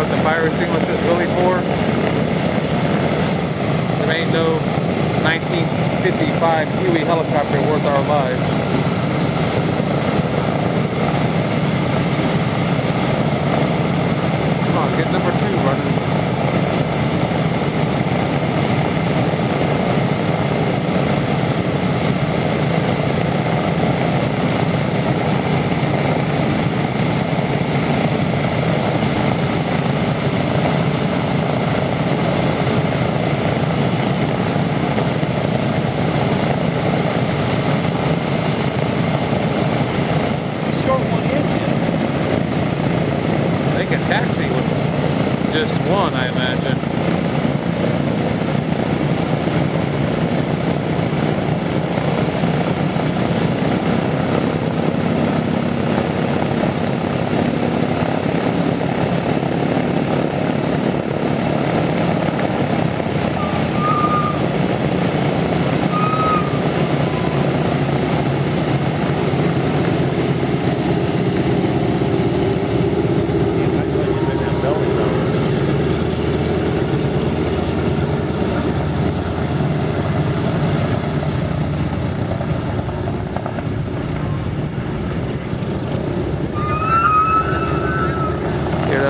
what the fire extinguisher is really for? There ain't no 1955 Huey helicopter worth our lives. Come on, get number two running. Short one is They can taxi with just one, I imagine. Hear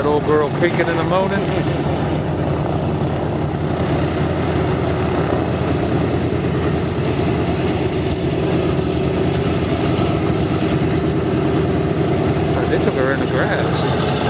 creaking in the moaning? Oh, They took her in the grass.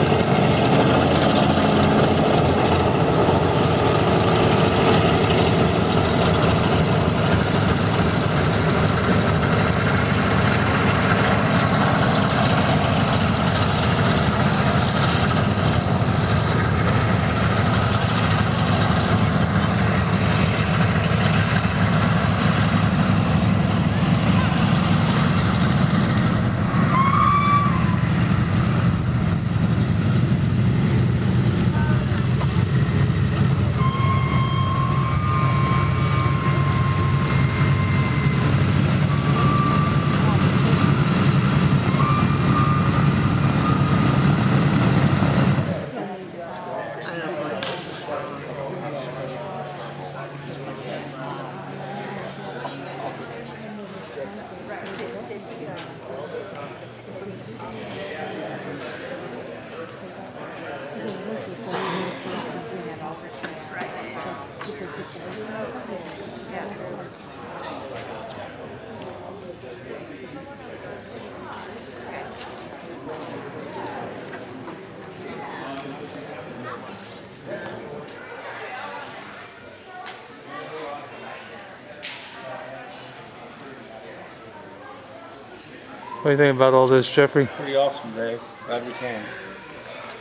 What do you think about all this, Jeffrey? Pretty awesome, Dave. Glad we came.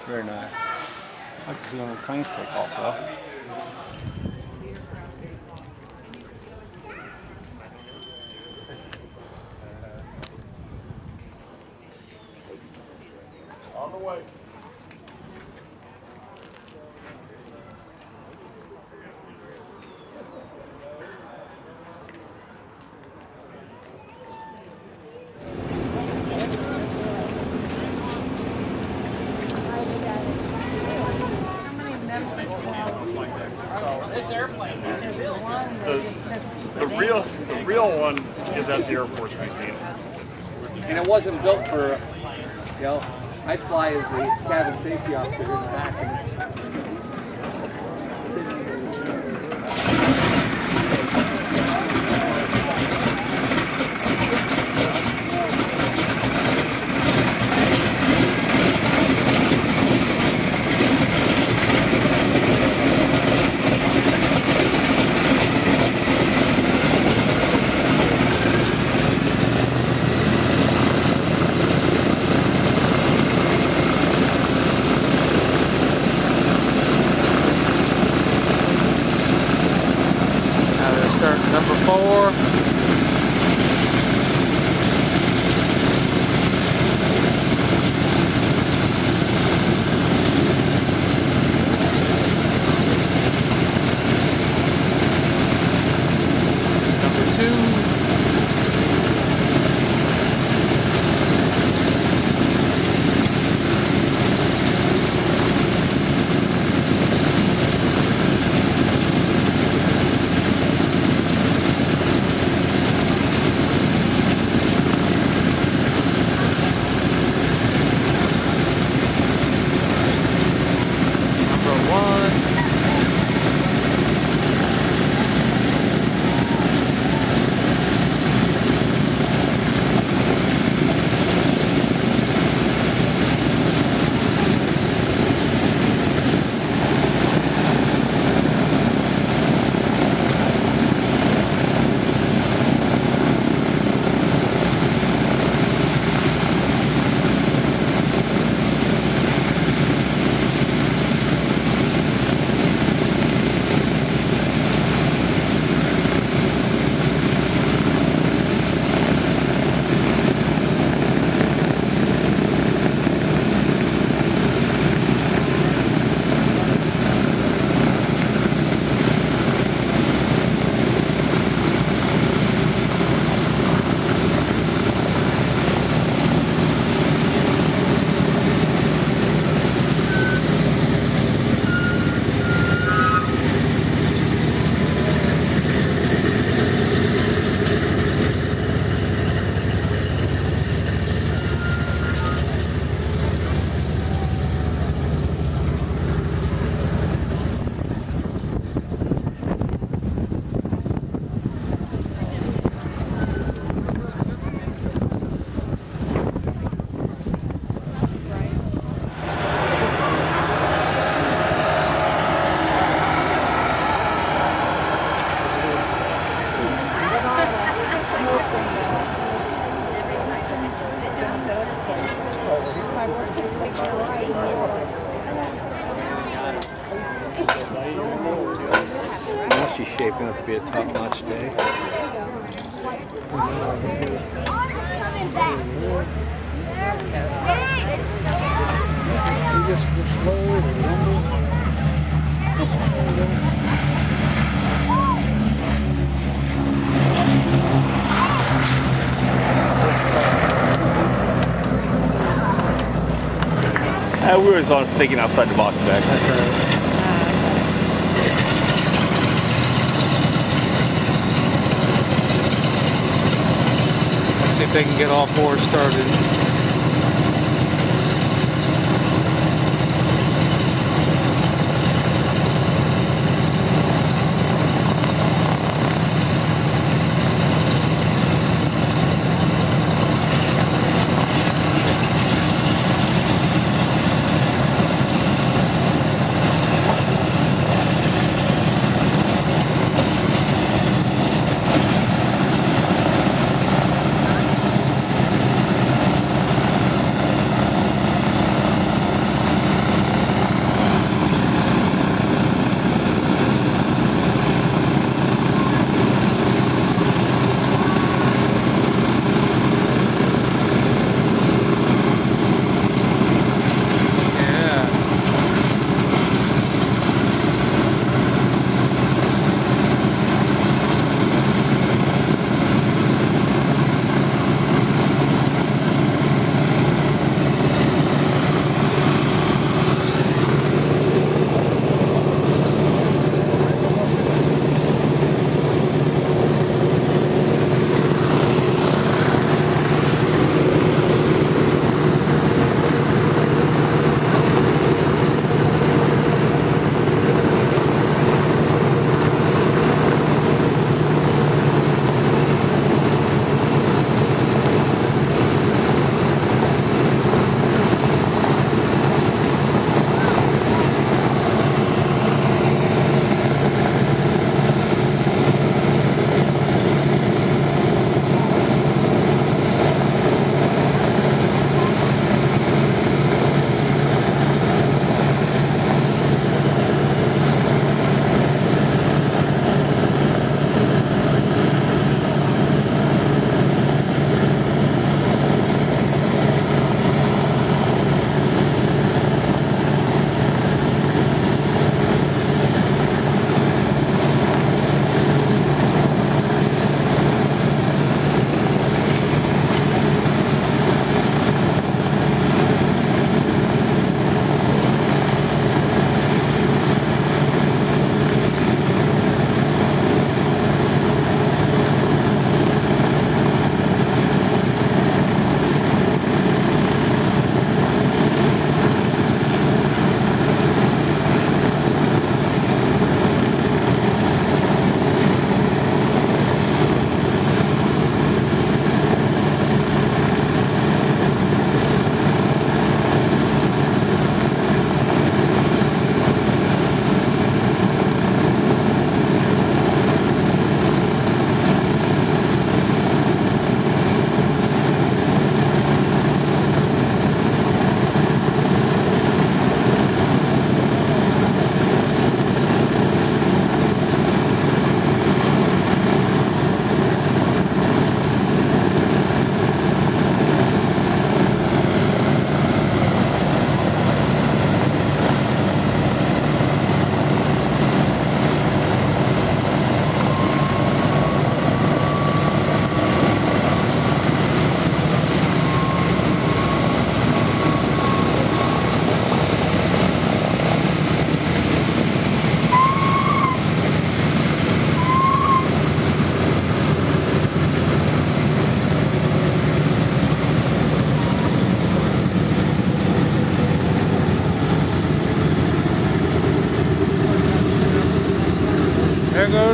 Very nice. I like to see one of the planes take off, though. On the way. The real, the real one is at the Air Force Museum. And it wasn't built for, you know, I fly as the cabin safety officer in the back. two. She's shaping up to be a top-notch day. You just go slow or rumble. Uh, we were on thinking outside the box back. See if they can get all four started.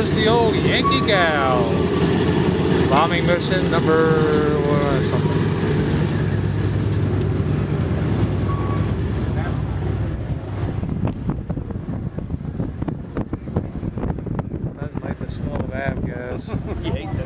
There the old Yankee Gal. Bombing mission number uh, something. Nothing like the smell of avgas.